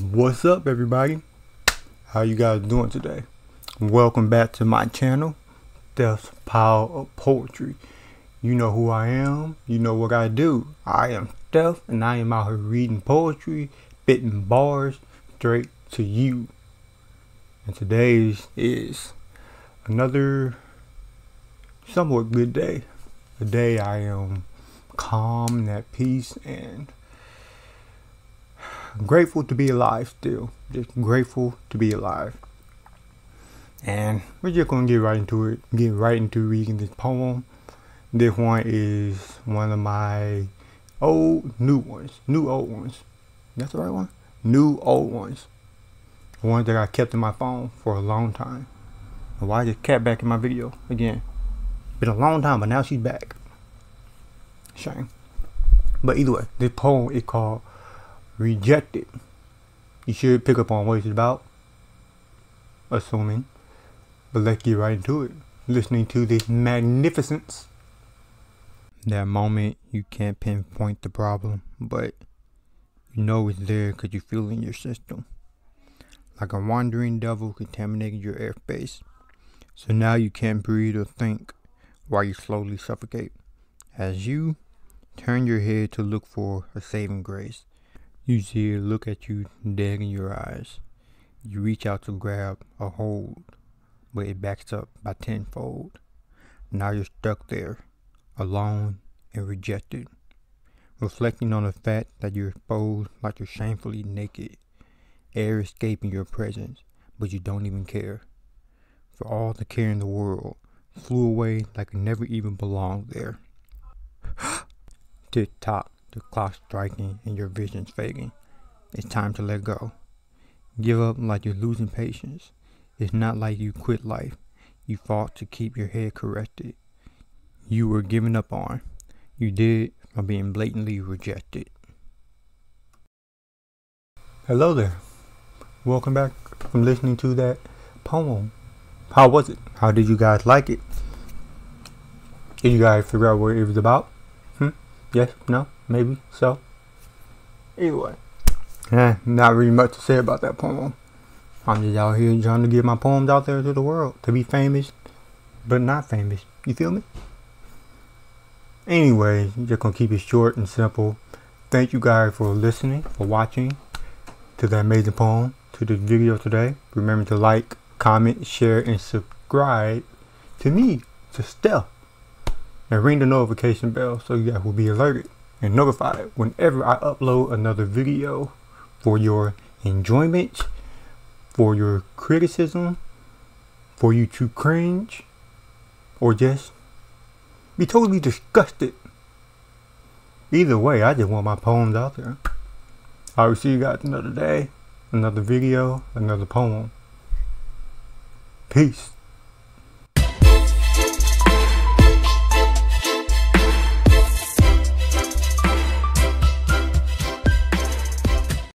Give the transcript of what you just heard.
What's up everybody? How you guys doing today? Welcome back to my channel, Steph's Pile Of Poetry. You know who I am, you know what I do. I am Steph and I am out here reading poetry, spitting bars straight to you. And today's is another somewhat good day. A day I am calm and at peace and grateful to be alive still. Just grateful to be alive. And we're just gonna get right into it. Get right into reading this poem. This one is one of my old new ones. New old ones. That's the right one? New old ones. Ones that I kept in my phone for a long time. Why is this cat back in my video again? Been a long time, but now she's back. Shame. But either way, this poem is called Rejected. You should pick up on what it's about. Assuming. But let's get right into it. Listening to this magnificence. That moment you can't pinpoint the problem, but you know it's there because you feel it in your system. Like a wandering devil contaminating your airspace. So now you can't breathe or think while you slowly suffocate. As you turn your head to look for a saving grace, you see it look at you dead in your eyes. You reach out to grab a hold, but it backs up by tenfold. Now you're stuck there, alone and rejected, reflecting on the fact that you're exposed like you're shamefully naked, air escaping your presence, but you don't even care. For all the care in the world flew away like it never even belonged there. Tick tock the clock striking and your vision's fading. It's time to let go. Give up like you're losing patience. It's not like you quit life. You fought to keep your head corrected. You were given up on. You did by being blatantly rejected. Hello there. Welcome back from listening to that poem. How was it? How did you guys like it? Did you guys figure out what it was about? Hmm? Yes? No? Maybe so. Anyway, eh, not really much to say about that poem. I'm just out here trying to get my poems out there to the world to be famous, but not famous. You feel me? Anyway, just gonna keep it short and simple. Thank you guys for listening, for watching to that amazing poem, to this video today. Remember to like, comment, share, and subscribe to me, to Steph. And ring the notification bell so you guys will be alerted and notified whenever I upload another video for your enjoyment, for your criticism, for you to cringe, or just be totally disgusted. Either way, I just want my poems out there. I will see you guys another day, another video, another poem. Peace.